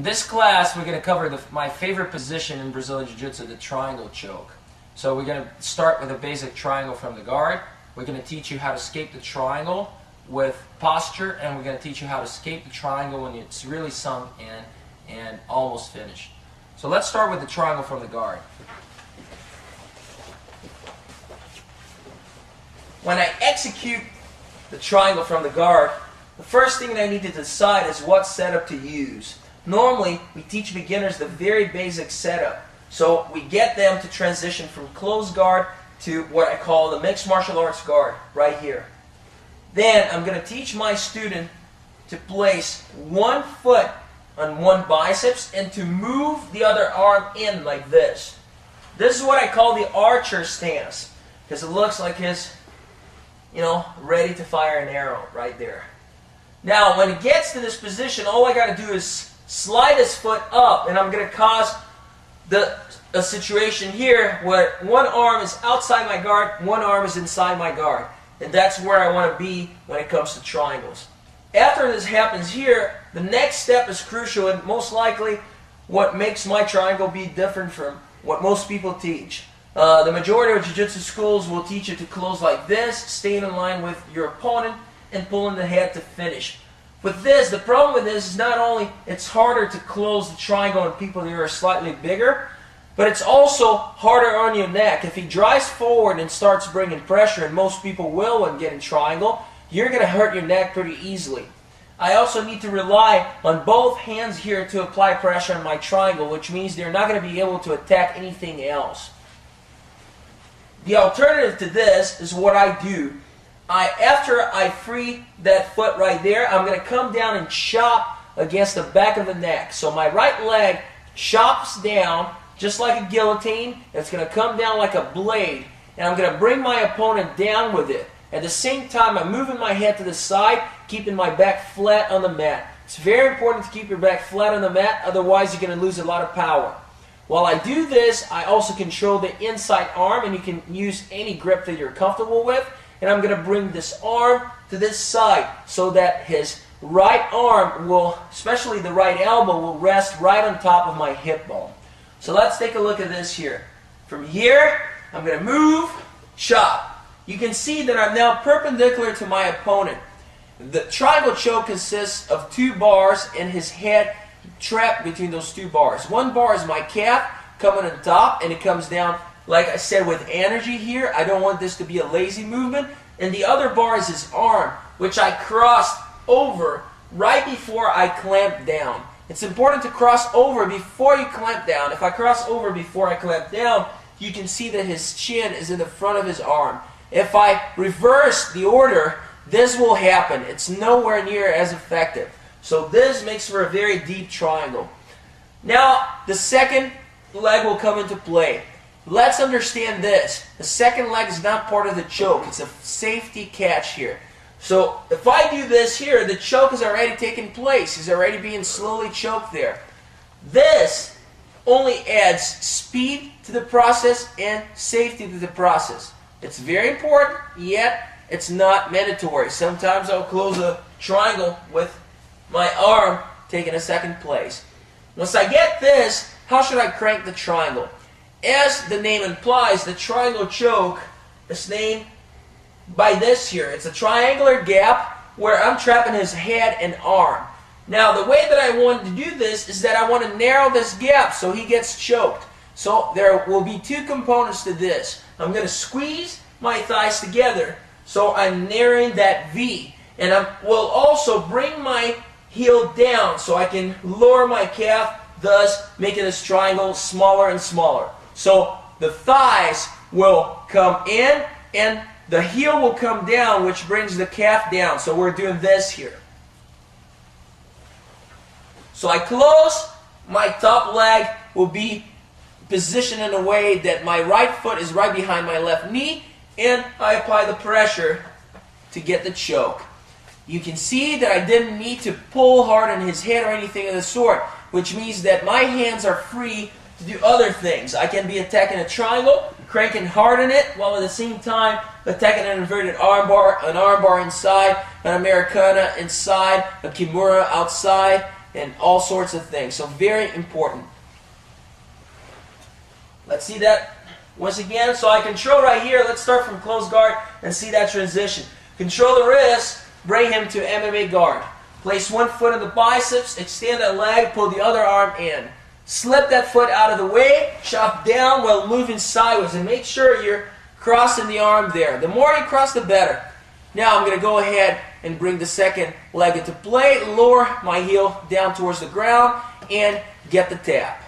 In this class, we're going to cover the, my favorite position in Brazilian Jiu-Jitsu, the triangle choke. So we're going to start with a basic triangle from the guard. We're going to teach you how to escape the triangle with posture, and we're going to teach you how to escape the triangle when it's really sunk in and almost finished. So let's start with the triangle from the guard. When I execute the triangle from the guard, the first thing that I need to decide is what setup to use. Normally, we teach beginners the very basic setup. So we get them to transition from closed guard to what I call the mixed martial arts guard, right here. Then I'm going to teach my student to place one foot on one biceps and to move the other arm in like this. This is what I call the archer stance because it looks like his, you know, ready to fire an arrow right there. Now, when it gets to this position, all I got to do is slide his foot up, and I'm going to cause the a situation here where one arm is outside my guard, one arm is inside my guard. And that's where I want to be when it comes to triangles. After this happens here, the next step is crucial and most likely what makes my triangle be different from what most people teach. Uh, the majority of jiu-jitsu schools will teach you to close like this, staying in line with your opponent, and pulling the head to finish. With this, the problem with this is not only it's harder to close the triangle on people who are slightly bigger, but it's also harder on your neck. If he drives forward and starts bringing pressure, and most people will when getting triangle, you're going to hurt your neck pretty easily. I also need to rely on both hands here to apply pressure on my triangle, which means they're not going to be able to attack anything else. The alternative to this is what I do. I, after I free that foot right there, I'm going to come down and chop against the back of the neck. So my right leg chops down just like a guillotine. It's going to come down like a blade. And I'm going to bring my opponent down with it. At the same time, I'm moving my head to the side, keeping my back flat on the mat. It's very important to keep your back flat on the mat, otherwise you're going to lose a lot of power. While I do this, I also control the inside arm, and you can use any grip that you're comfortable with. And I'm going to bring this arm to this side so that his right arm will, especially the right elbow, will rest right on top of my hip bone. So let's take a look at this here. From here, I'm going to move, chop. You can see that I'm now perpendicular to my opponent. The triangle choke consists of two bars and his head trapped between those two bars. One bar is my calf coming on top and it comes down, like I said, with energy here. I don't want this to be a lazy movement. And the other bar is his arm, which I crossed over right before I clamp down. It's important to cross over before you clamp down. If I cross over before I clamp down, you can see that his chin is in the front of his arm. If I reverse the order, this will happen. It's nowhere near as effective. So this makes for a very deep triangle. Now, the second leg will come into play. Let's understand this. The second leg is not part of the choke. It's a safety catch here. So if I do this here, the choke is already taking place. He's already being slowly choked there. This only adds speed to the process and safety to the process. It's very important, yet it's not mandatory. Sometimes I'll close a triangle with my arm taking a second place. Once I get this, how should I crank the triangle? As the name implies, the triangle choke is named by this here. It's a triangular gap where I'm trapping his head and arm. Now, the way that I want to do this is that I want to narrow this gap so he gets choked. So there will be two components to this. I'm going to squeeze my thighs together so I'm narrowing that V. And I will also bring my heel down so I can lower my calf, thus making this triangle smaller and smaller. So the thighs will come in and the heel will come down, which brings the calf down. So we're doing this here. So I close, my top leg will be positioned in a way that my right foot is right behind my left knee, and I apply the pressure to get the choke. You can see that I didn't need to pull hard on his head or anything of the sort, which means that my hands are free to do other things. I can be attacking a triangle, cranking hard on it, while at the same time attacking an inverted armbar, an armbar inside, an Americana inside, a Kimura outside, and all sorts of things. So very important. Let's see that once again. So I control right here. Let's start from closed guard and see that transition. Control the wrist, bring him to MMA guard. Place one foot on the biceps, extend that leg, pull the other arm in. Slip that foot out of the way, chop down while moving sideways, and make sure you're crossing the arm there. The more you cross, the better. Now I'm going to go ahead and bring the second leg into play, lower my heel down towards the ground, and get the tap.